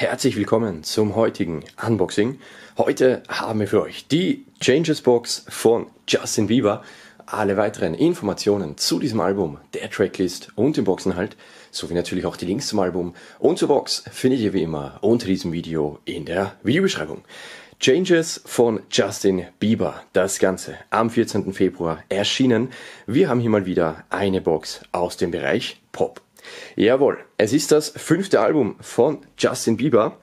herzlich willkommen zum heutigen Unboxing. Heute haben wir für euch die Changes Box von Justin Bieber. Alle weiteren Informationen zu diesem Album, der Tracklist und dem Boxinhalt, sowie natürlich auch die Links zum Album und zur Box findet ihr wie immer unter diesem Video in der Videobeschreibung. Changes von Justin Bieber. Das Ganze am 14. Februar erschienen. Wir haben hier mal wieder eine Box aus dem Bereich Pop. Jawohl, es ist das fünfte Album von Justin Bieber.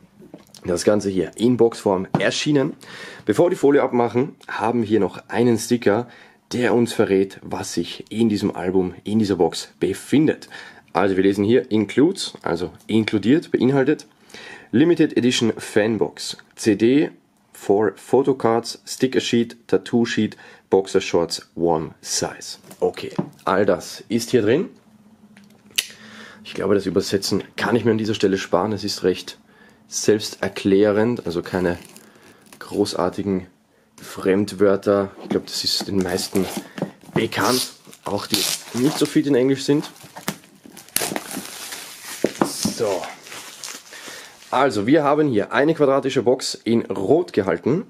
Das Ganze hier in Boxform erschienen. Bevor die Folie abmachen, haben wir hier noch einen Sticker, der uns verrät, was sich in diesem Album, in dieser Box befindet. Also wir lesen hier Includes, also inkludiert, beinhaltet. Limited Edition Fanbox, CD, for Photocards, Sticker Sheet, Tattoo Sheet, Boxer Shorts, One Size. Okay, all das ist hier drin. Ich glaube, das Übersetzen kann ich mir an dieser Stelle sparen. Es ist recht selbsterklärend, also keine großartigen Fremdwörter. Ich glaube, das ist den meisten bekannt, auch die nicht so fit in Englisch sind. So, also, wir haben hier eine quadratische Box in Rot gehalten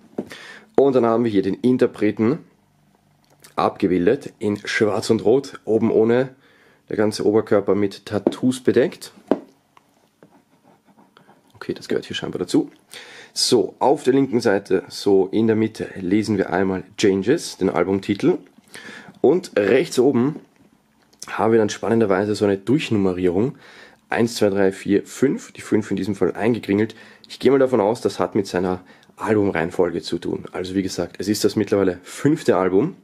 und dann haben wir hier den Interpreten abgebildet in Schwarz und Rot, oben ohne, der ganze Oberkörper mit Tattoos bedeckt. Okay, das gehört hier scheinbar dazu. So, auf der linken Seite, so in der Mitte, lesen wir einmal Changes, den Albumtitel. Und rechts oben haben wir dann spannenderweise so eine Durchnummerierung 1, 2, 3, 4, 5, die 5 in diesem Fall eingekringelt. Ich gehe mal davon aus, das hat mit seiner Albumreihenfolge zu tun. Also wie gesagt, es ist das mittlerweile fünfte Album.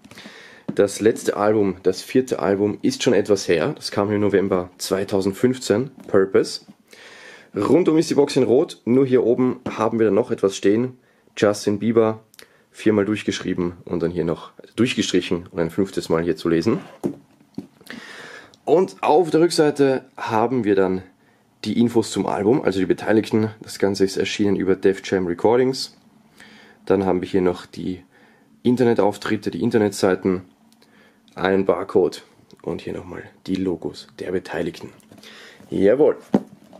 Das letzte Album, das vierte Album, ist schon etwas her. Das kam im November 2015, Purpose. Rundum ist die Box in Rot, nur hier oben haben wir dann noch etwas stehen. Justin Bieber, viermal durchgeschrieben und dann hier noch durchgestrichen und ein fünftes Mal hier zu lesen. Und auf der Rückseite haben wir dann die Infos zum Album, also die Beteiligten. Das Ganze ist erschienen über Def Jam Recordings. Dann haben wir hier noch die Internetauftritte, die Internetseiten, einen Barcode und hier nochmal die Logos der Beteiligten. Jawohl.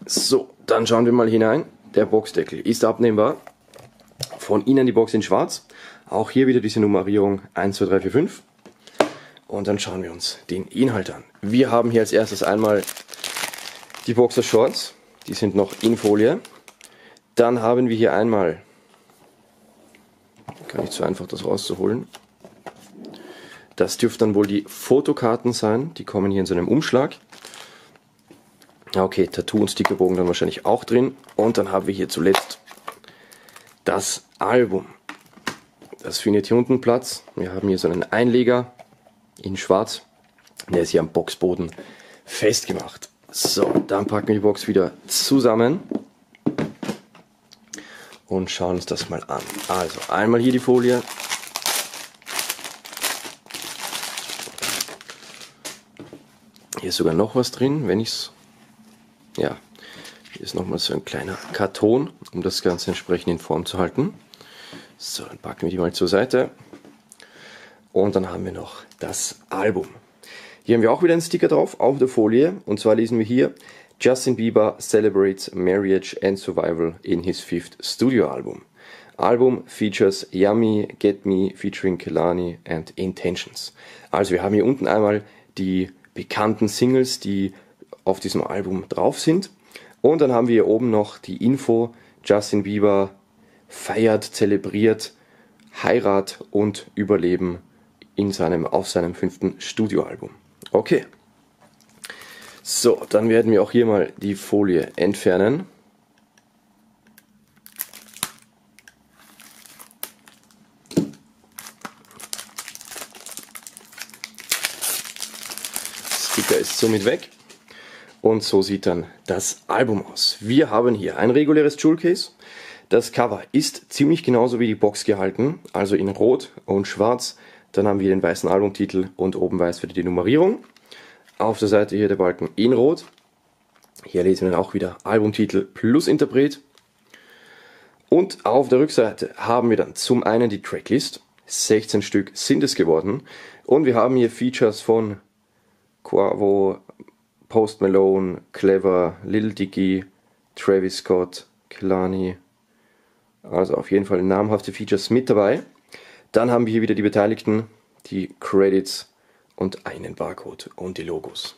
So, dann schauen wir mal hinein. Der Boxdeckel ist abnehmbar. Von innen die Box in schwarz. Auch hier wieder diese Nummerierung 1, 2, 3, 4, 5. Und dann schauen wir uns den Inhalt an. Wir haben hier als erstes einmal die Boxer Shorts. Die sind noch in Folie. Dann haben wir hier einmal, gar nicht so einfach das rauszuholen. Das dürften dann wohl die Fotokarten sein. Die kommen hier in so einem Umschlag. Okay, Tattoo und Stickerbogen dann wahrscheinlich auch drin. Und dann haben wir hier zuletzt das Album. Das findet hier unten Platz. Wir haben hier so einen Einleger in schwarz. Der ist hier am Boxboden festgemacht. So, dann packen wir die Box wieder zusammen und schauen uns das mal an. Also einmal hier die Folie. Hier ist sogar noch was drin, wenn ich es... Ja, hier ist nochmal so ein kleiner Karton, um das Ganze entsprechend in Form zu halten. So, dann packen wir die mal zur Seite. Und dann haben wir noch das Album. Hier haben wir auch wieder einen Sticker drauf auf der Folie. Und zwar lesen wir hier, Justin Bieber celebrates marriage and survival in his fifth studio album. Album features Yummy, Get Me featuring Kelani and Intentions. Also wir haben hier unten einmal die bekannten Singles, die auf diesem Album drauf sind. Und dann haben wir hier oben noch die Info, Justin Bieber feiert, zelebriert Heirat und Überleben in seinem, auf seinem fünften Studioalbum. Okay. So, dann werden wir auch hier mal die Folie entfernen. Sticker ist somit weg. Und so sieht dann das Album aus. Wir haben hier ein reguläres Jewel Case. Das Cover ist ziemlich genauso wie die Box gehalten, also in Rot und Schwarz dann haben wir den weißen Albumtitel und oben weiß wieder die Nummerierung. Auf der Seite hier der Balken in Rot. Hier lesen wir dann auch wieder Albumtitel plus Interpret. Und auf der Rückseite haben wir dann zum einen die Tracklist. 16 Stück sind es geworden. Und wir haben hier Features von Quavo, Post Malone, Clever, Lil Dicky, Travis Scott, Kalani. Also auf jeden Fall namhafte Features mit dabei. Dann haben wir hier wieder die Beteiligten, die Credits und einen Barcode und die Logos.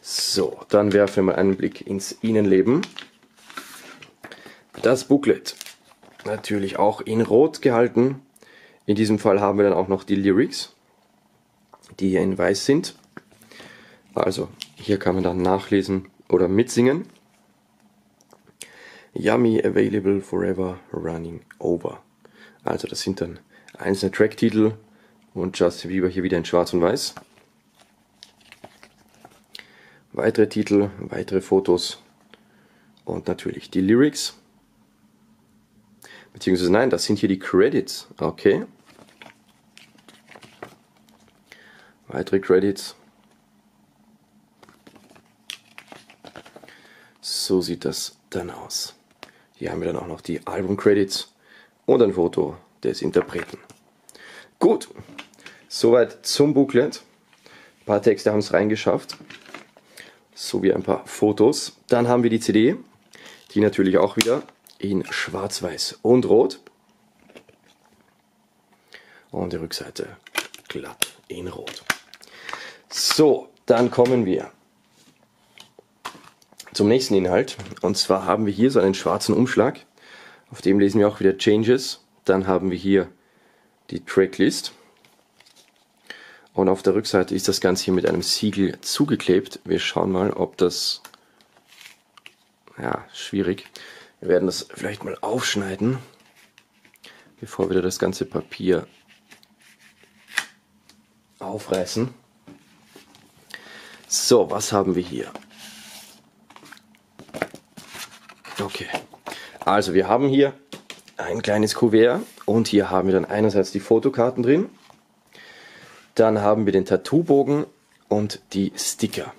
So, dann werfen wir mal einen Blick ins Innenleben. Das Booklet natürlich auch in Rot gehalten. In diesem Fall haben wir dann auch noch die Lyrics, die hier in Weiß sind. Also hier kann man dann nachlesen oder mitsingen. Yummy Available Forever Running Over. Also das sind dann einzelne Tracktitel und Justin Bieber hier wieder in Schwarz und Weiß. Weitere Titel, weitere Fotos und natürlich die Lyrics. Beziehungsweise nein, das sind hier die Credits. Okay. Weitere Credits. So sieht das dann aus. Hier haben wir dann auch noch die Album-Credits und ein Foto des Interpreten. Gut, soweit zum Booklet. Ein paar Texte haben es reingeschafft sowie ein paar Fotos. Dann haben wir die CD, die natürlich auch wieder in schwarz-weiß und rot. Und die Rückseite glatt in rot. So, dann kommen wir zum nächsten Inhalt. Und zwar haben wir hier so einen schwarzen Umschlag. Auf dem lesen wir auch wieder Changes. Dann haben wir hier die Tracklist. Und auf der Rückseite ist das Ganze hier mit einem Siegel zugeklebt. Wir schauen mal, ob das... Ja, schwierig. Wir werden das vielleicht mal aufschneiden, bevor wir das ganze Papier aufreißen. So, was haben wir hier? Okay, also wir haben hier ein kleines Kuvert und hier haben wir dann einerseits die Fotokarten drin dann haben wir den Tattoo-Bogen und die Sticker.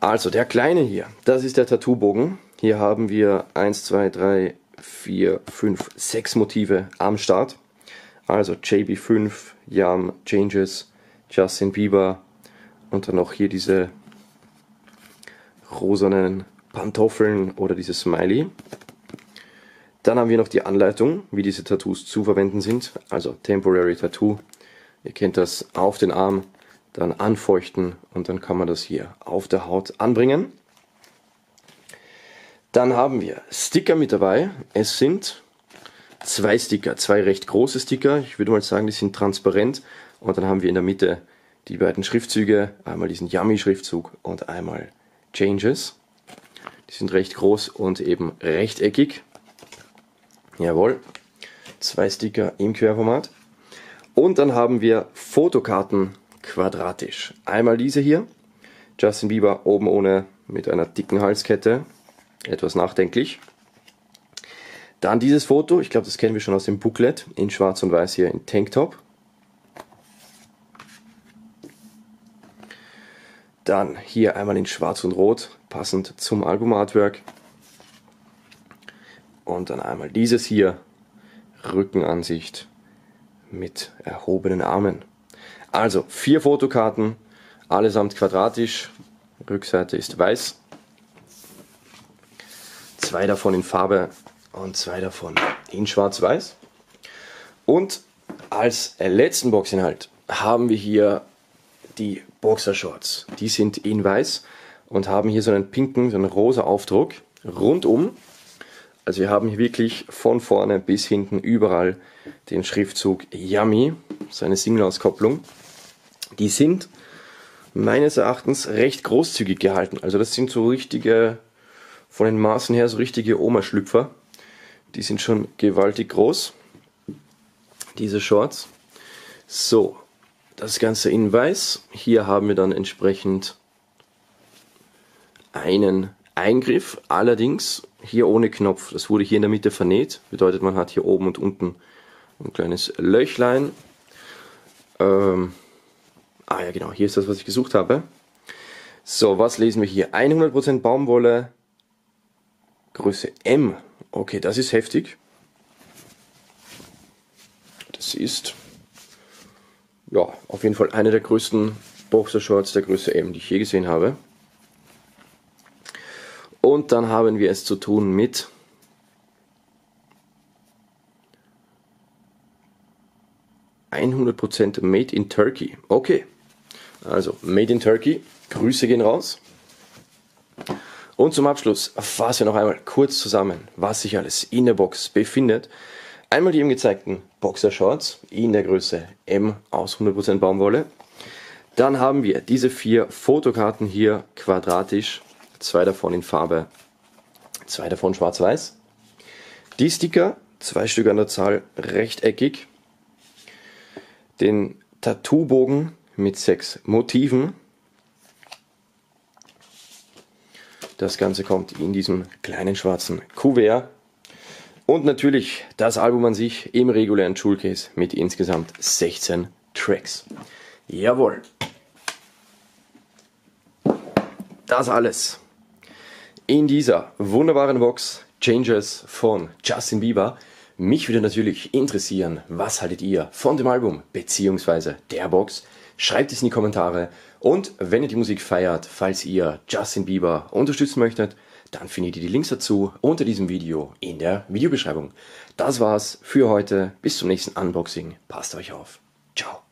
Also der kleine hier, das ist der Tattoo-Bogen. Hier haben wir 1, 2, 3, 4, 5, 6 Motive am Start. Also JB5, Yam, Changes, Justin Bieber und dann noch hier diese rosanen Pantoffeln oder dieses Smiley. Dann haben wir noch die Anleitung, wie diese Tattoos zu verwenden sind. Also Temporary Tattoo, Ihr kennt das auf den Arm, dann anfeuchten und dann kann man das hier auf der Haut anbringen. Dann haben wir Sticker mit dabei. Es sind zwei Sticker, zwei recht große Sticker. Ich würde mal sagen, die sind transparent. Und dann haben wir in der Mitte die beiden Schriftzüge, einmal diesen Yummy-Schriftzug und einmal Changes. Die sind recht groß und eben rechteckig. Jawohl, zwei Sticker im Querformat. Und dann haben wir Fotokarten quadratisch. Einmal diese hier, Justin Bieber oben ohne mit einer dicken Halskette, etwas nachdenklich. Dann dieses Foto, ich glaube, das kennen wir schon aus dem Booklet, in schwarz und weiß hier in Tanktop. Dann hier einmal in schwarz und rot, passend zum Album-Artwork. Und dann einmal dieses hier, Rückenansicht mit erhobenen Armen. Also vier Fotokarten, allesamt quadratisch, Rückseite ist weiß, zwei davon in Farbe und zwei davon in schwarz-weiß. Und als letzten Boxinhalt haben wir hier die Boxershorts. Die sind in weiß und haben hier so einen pinken, so einen rosa Aufdruck rundum also wir haben hier wirklich von vorne bis hinten überall den Schriftzug Yummy, seine Single-Auskopplung. Die sind meines Erachtens recht großzügig gehalten. Also das sind so richtige, von den Maßen her so richtige Oma-Schlüpfer. Die sind schon gewaltig groß, diese Shorts. So, das Ganze in weiß. Hier haben wir dann entsprechend einen Eingriff, allerdings hier ohne Knopf. Das wurde hier in der Mitte vernäht. Bedeutet, man hat hier oben und unten ein kleines Löchlein. Ähm, ah ja, genau, hier ist das, was ich gesucht habe. So, was lesen wir hier? 100% Baumwolle, Größe M. Okay, das ist heftig. Das ist ja auf jeden Fall eine der größten Boxershorts der Größe M, die ich je gesehen habe. Und dann haben wir es zu tun mit ...100% Made in Turkey. Okay, also Made in Turkey, Grüße gehen raus. Und zum Abschluss fassen wir noch einmal kurz zusammen, was sich alles in der Box befindet. Einmal die eben gezeigten Boxershorts in der Größe M aus 100% Baumwolle. Dann haben wir diese vier Fotokarten hier quadratisch, zwei davon in Farbe, zwei davon schwarz-weiß. Die Sticker, zwei Stück an der Zahl, rechteckig. Den Tattoo-Bogen mit sechs Motiven. Das Ganze kommt in diesem kleinen schwarzen Kuvert. Und natürlich das Album an sich im regulären Toolcase mit insgesamt 16 Tracks. Jawohl. Das alles in dieser wunderbaren Box Changes von Justin Bieber. Mich würde natürlich interessieren, was haltet ihr von dem Album bzw. der Box? Schreibt es in die Kommentare und wenn ihr die Musik feiert, falls ihr Justin Bieber unterstützen möchtet, dann findet ihr die Links dazu unter diesem Video in der Videobeschreibung. Das war's für heute. Bis zum nächsten Unboxing. Passt euch auf. Ciao.